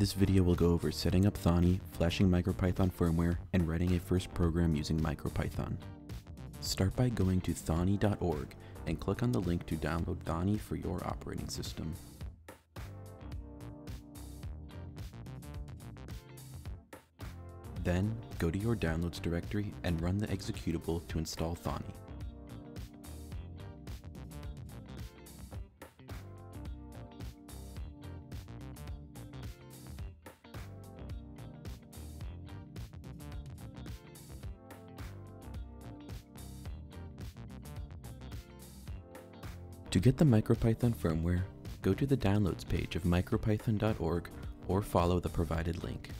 This video will go over setting up Thonny, flashing MicroPython firmware, and writing a first program using MicroPython. Start by going to thonny.org and click on the link to download Thonny for your operating system. Then, go to your downloads directory and run the executable to install Thonny. To get the MicroPython firmware, go to the downloads page of micropython.org or follow the provided link.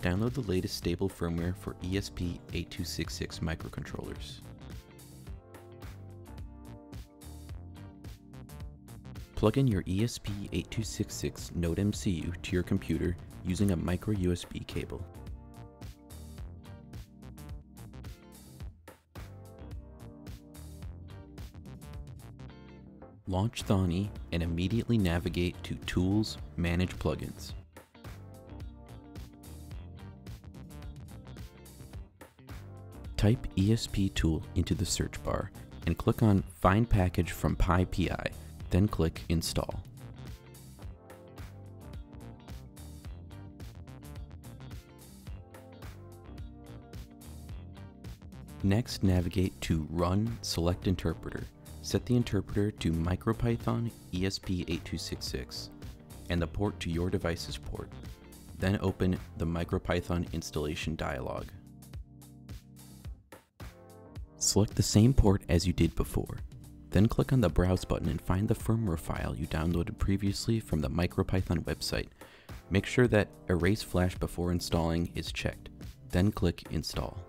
Download the latest stable firmware for ESP8266 microcontrollers. Plug in your ESP8266 Node MCU to your computer using a micro USB cable. Launch Thonny and immediately navigate to Tools, Manage Plugins. Type ESP tool into the search bar and click on Find Package from PyPI, then click Install. Next, navigate to Run Select Interpreter. Set the interpreter to MicroPython ESP8266 and the port to your device's port. Then open the MicroPython installation dialog. Select the same port as you did before. Then click on the Browse button and find the firmware file you downloaded previously from the MicroPython website. Make sure that Erase Flash before installing is checked. Then click Install.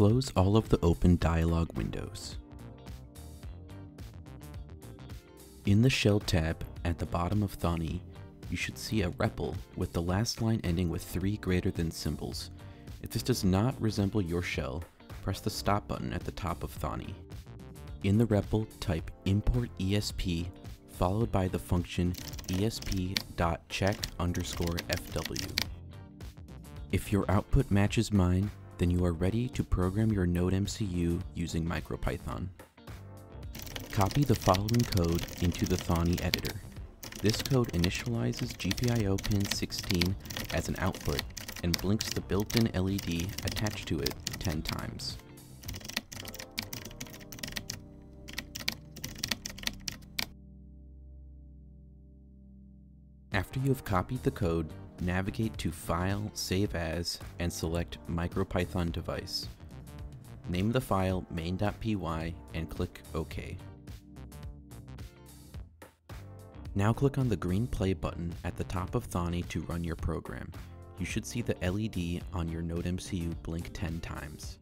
Close all of the open dialog windows. In the Shell tab at the bottom of Thonny, you should see a REPL with the last line ending with three greater than symbols. If this does not resemble your shell, press the stop button at the top of Thonny. In the REPL, type import esp followed by the function esp.check underscore fw. If your output matches mine, then you are ready to program your Node MCU using MicroPython. Copy the following code into the Thonny editor. This code initializes GPIO pin 16 as an output and blinks the built-in LED attached to it 10 times. After you have copied the code, navigate to File, Save As, and select MicroPython device. Name the file main.py and click OK. Now click on the green play button at the top of Thonny to run your program. You should see the LED on your Node MCU blink 10 times.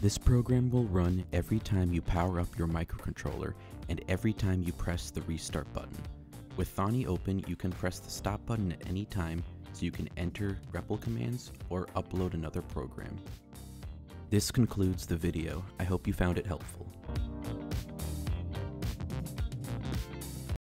This program will run every time you power up your microcontroller and every time you press the restart button. With Thonny open, you can press the stop button at any time so you can enter REPL commands or upload another program. This concludes the video. I hope you found it helpful.